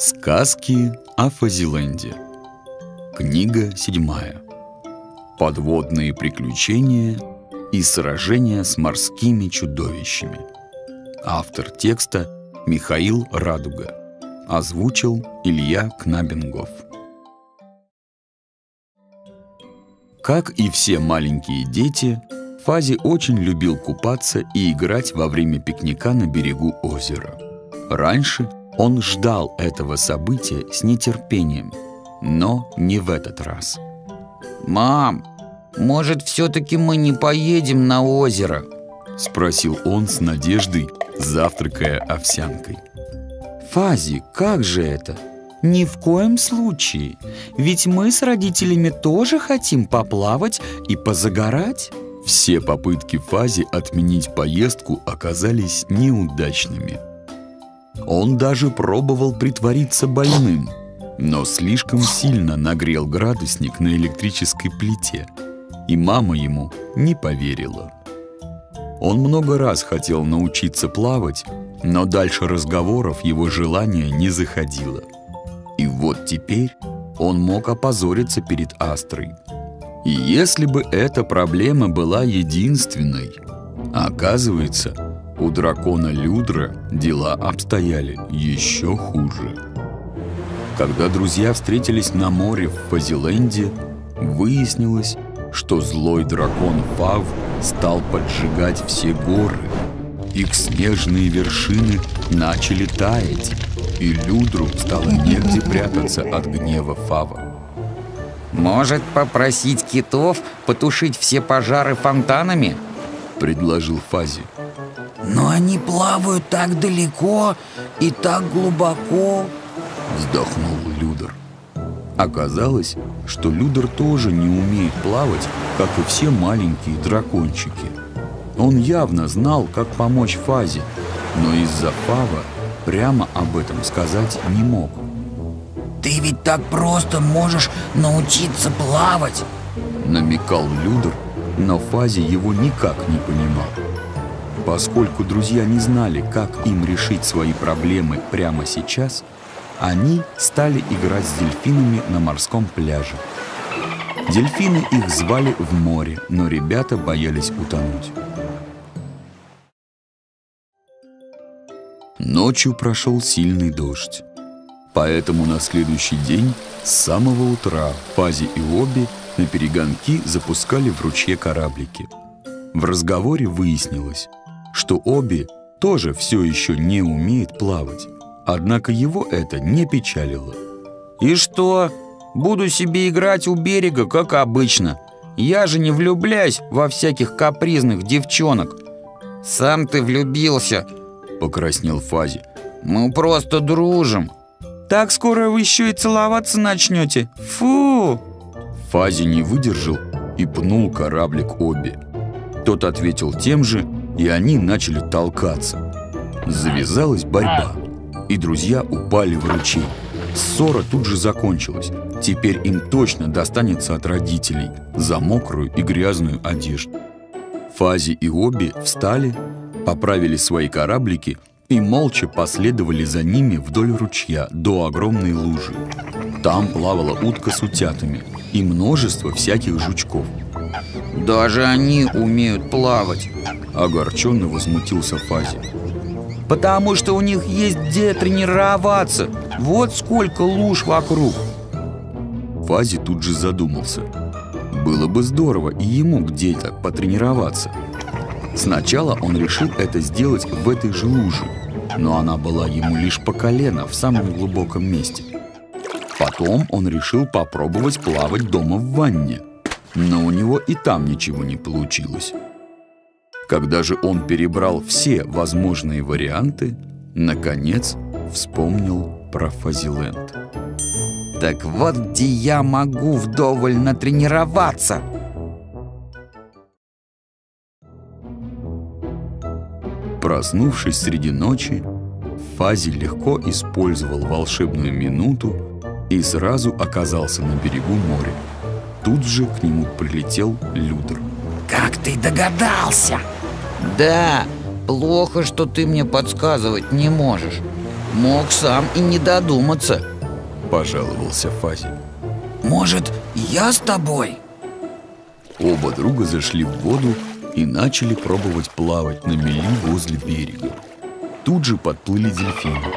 Сказки о Фазиленде. Книга седьмая. Подводные приключения и сражения с морскими чудовищами. Автор текста Михаил Радуга. Озвучил Илья Кнабингов. Как и все маленькие дети, Фази очень любил купаться и играть во время пикника на берегу озера. Раньше он ждал этого события с нетерпением, но не в этот раз. «Мам, может, все-таки мы не поедем на озеро?» Спросил он с надеждой, завтракая овсянкой. «Фази, как же это? Ни в коем случае. Ведь мы с родителями тоже хотим поплавать и позагорать». Все попытки Фази отменить поездку оказались неудачными – он даже пробовал притвориться больным, но слишком сильно нагрел градусник на электрической плите, и мама ему не поверила. Он много раз хотел научиться плавать, но дальше разговоров его желание не заходило. И вот теперь он мог опозориться перед Астрой. И если бы эта проблема была единственной, оказывается, у дракона Людра дела обстояли еще хуже. Когда друзья встретились на море в Фазиленде, выяснилось, что злой дракон Фав стал поджигать все горы. Их снежные вершины начали таять, и Людру стало негде прятаться от гнева Фава. «Может, попросить китов потушить все пожары фонтанами?» — предложил Фази. Но они плавают так далеко и так глубоко Вздохнул Людер. Оказалось, что Людер тоже не умеет плавать, как и все маленькие дракончики. Он явно знал, как помочь Фазе, но из-за Фава прямо об этом сказать не мог. Ты ведь так просто можешь научиться плавать! Намекал Людер, но Фази его никак не понимал Поскольку друзья не знали, как им решить свои проблемы прямо сейчас, они стали играть с дельфинами на морском пляже. Дельфины их звали в море, но ребята боялись утонуть. Ночью прошел сильный дождь. Поэтому на следующий день с самого утра Фази и Оби на перегонки запускали в ручье кораблики. В разговоре выяснилось, что Оби тоже все еще не умеет плавать. Однако его это не печалило. «И что? Буду себе играть у берега, как обычно. Я же не влюбляюсь во всяких капризных девчонок». «Сам ты влюбился», — покраснел Фази. «Мы просто дружим». «Так скоро вы еще и целоваться начнете? Фу!» Фази не выдержал и пнул кораблик Оби. Тот ответил тем же, и они начали толкаться. Завязалась борьба, и друзья упали в ручей. Ссора тут же закончилась. Теперь им точно достанется от родителей за мокрую и грязную одежду. Фази и Оби встали, поправили свои кораблики и молча последовали за ними вдоль ручья до огромной лужи. Там плавала утка с утятами и множество всяких жучков. «Даже они умеют плавать!» Огорченно возмутился Фази. Потому что у них есть где тренироваться. Вот сколько луж вокруг. Фази тут же задумался. Было бы здорово и ему где-то потренироваться. Сначала он решил это сделать в этой же луже, но она была ему лишь по колено в самом глубоком месте. Потом он решил попробовать плавать дома в ванне, но у него и там ничего не получилось. Когда же он перебрал все возможные варианты, наконец вспомнил про Фазиленд. «Так вот где я могу вдоволь натренироваться!» Проснувшись среди ночи, Фази легко использовал волшебную минуту и сразу оказался на берегу моря. Тут же к нему прилетел Людер. «Как ты догадался?» Да, плохо, что ты мне подсказывать не можешь. Мог сам и не додуматься Пожаловался Фази Может, я с тобой? Оба друга зашли в воду и начали пробовать плавать на мели возле берега. Тут же подплыли дельфины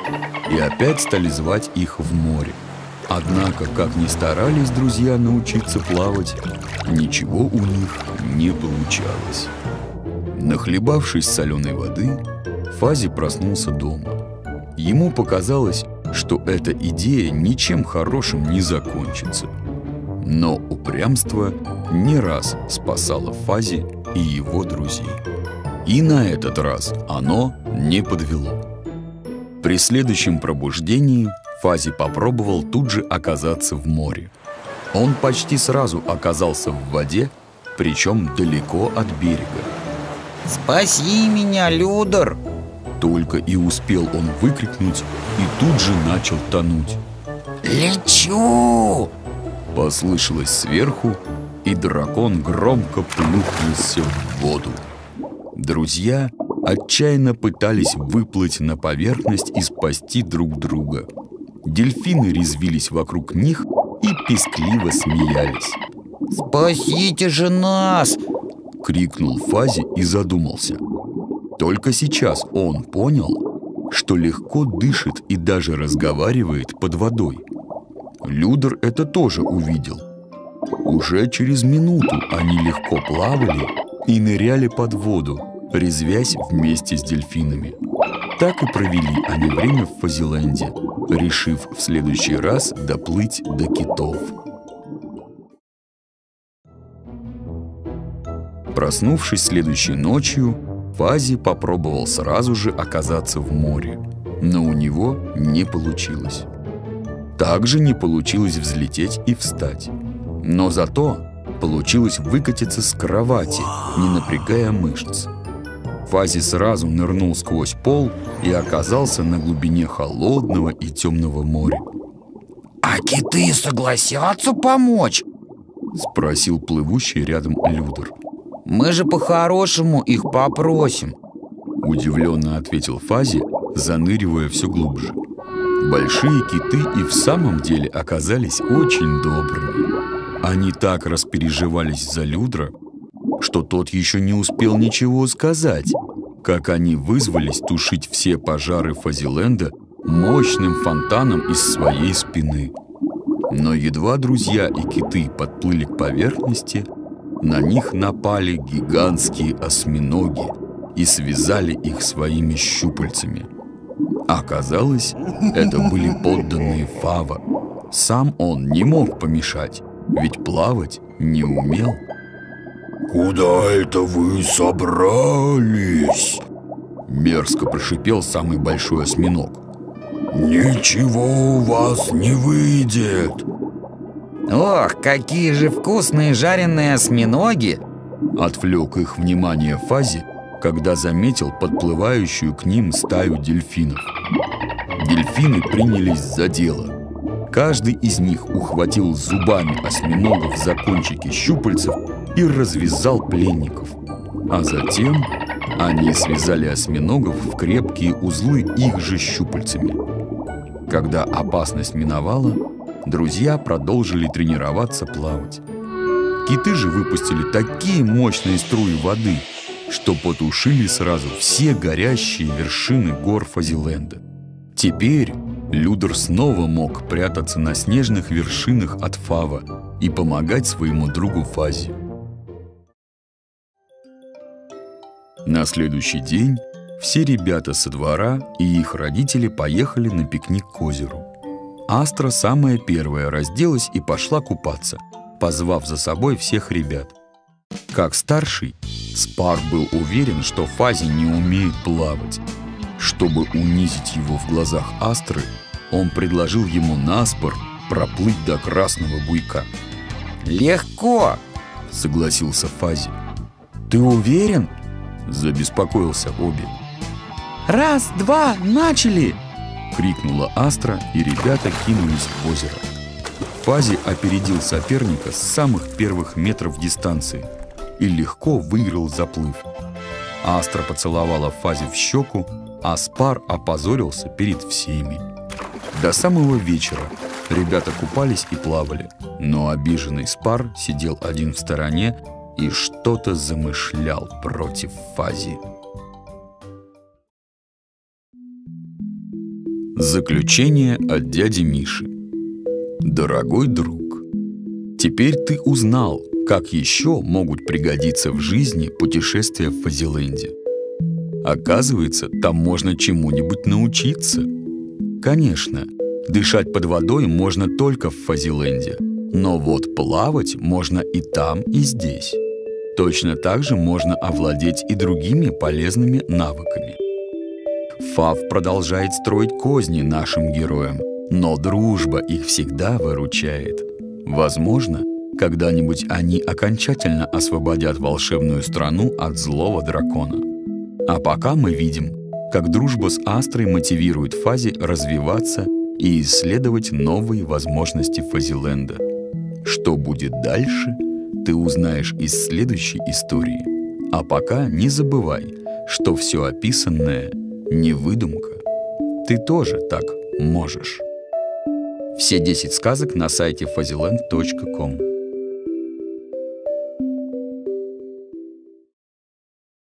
и опять стали звать их в море. Однако, как ни старались друзья научиться плавать, ничего у них не получалось. Нахлебавшись соленой воды, Фази проснулся дома. Ему показалось, что эта идея ничем хорошим не закончится. Но упрямство не раз спасало Фази и его друзей. И на этот раз оно не подвело. При следующем пробуждении Фази попробовал тут же оказаться в море. Он почти сразу оказался в воде, причем далеко от берега. «Спаси меня, Людор!» Только и успел он выкрикнуть и тут же начал тонуть. Лечу! Послышалось сверху, и дракон громко плюхнулся в воду. Друзья отчаянно пытались выплыть на поверхность и спасти друг друга. Дельфины резвились вокруг них и пескливо смеялись. «Спасите же нас!» — крикнул Фази и задумался. Только сейчас он понял, что легко дышит и даже разговаривает под водой. Людер это тоже увидел. Уже через минуту они легко плавали и ныряли под воду, резвясь вместе с дельфинами. Так и провели они время в Фазиленде, решив в следующий раз доплыть до китов. Проснувшись следующей ночью, Фази попробовал сразу же оказаться в море, но у него не получилось. Также не получилось взлететь и встать. Но зато получилось выкатиться с кровати, не напрягая мышц. Фази сразу нырнул сквозь пол и оказался на глубине холодного и темного моря. А киты согласятся помочь? Спросил плывущий рядом Людер. Мы же по-хорошему их попросим Удивленно ответил Фази, заныривая все глубже. Большие киты и в самом деле оказались очень добрыми. Они так распереживались за Людра, что тот еще не успел ничего сказать, как они вызвались тушить все пожары Фазиленда мощным фонтаном из своей спины. Но едва друзья и киты подплыли к поверхности, на них напали гигантские осьминоги и связали их своими щупальцами. Оказалось, это были подданные Фава. Сам он не мог помешать, ведь плавать не умел. «Куда это вы собрались?» Мерзко прошипел самый большой осьминог. «Ничего у вас не выйдет!» Ох, какие же вкусные жареные осьминоги Отвлек их внимание Фази, когда заметил подплывающую к ним стаю дельфинов. Дельфины принялись за дело. Каждый из них ухватил зубами осьминогов за кончики щупальцев и развязал пленников. А затем они связали осьминогов в крепкие узлы их же щупальцами. Когда опасность миновала, друзья продолжили тренироваться плавать. Киты же выпустили такие мощные струи воды, что потушили сразу все горящие вершины гор Фазиленда. Теперь Людер снова мог прятаться на снежных вершинах от Фава и помогать своему другу Фази. На следующий день все ребята со двора и их родители поехали на пикник к озеру. Астра самая первая разделась и пошла купаться, позвав за собой всех ребят. Как старший, Спар был уверен, что Фази не умеет плавать. Чтобы унизить его в глазах Астры, он предложил ему наспор проплыть до красного буйка. Легко Согласился Фази. Ты уверен? Забеспокоился Оби. Раз, два, начали! Крикнула Астра, и ребята кинулись в озеро. Фази опередил соперника с самых первых метров дистанции и легко выиграл заплыв. Астра поцеловала Фази в щеку а Спар опозорился перед всеми. До самого вечера ребята купались и плавали, но обиженный Спар сидел один в стороне и что-то замышлял против Фази. Заключение от дяди Миши. Дорогой друг, теперь ты узнал, как еще могут пригодиться в жизни путешествия в Фазиленде. Оказывается, там можно чему-нибудь научиться. Конечно, дышать под водой можно только в Фазиленде, но вот плавать можно и там, и здесь. Точно так же можно овладеть и другими полезными навыками. Фав продолжает строить козни нашим героям, но дружба их всегда выручает. Возможно, когда-нибудь они окончательно освободят волшебную страну от злого дракона. А пока мы видим, как дружба с Астрой мотивирует Фази развиваться и исследовать новые возможности Фазиленда. Что будет дальше, ты узнаешь из следующей истории. А пока не забывай, что все описанное не выдумка. Ты тоже так можешь. Все 10 сказок на сайте faziland.com.